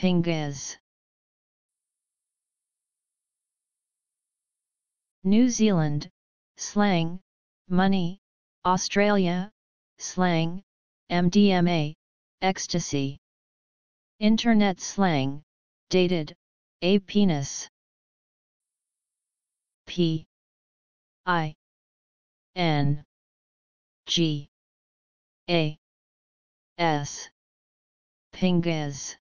Pingas New Zealand, slang, money, Australia, slang, MDMA, ecstasy. Internet slang, dated, a penis. P I N G A S Pingas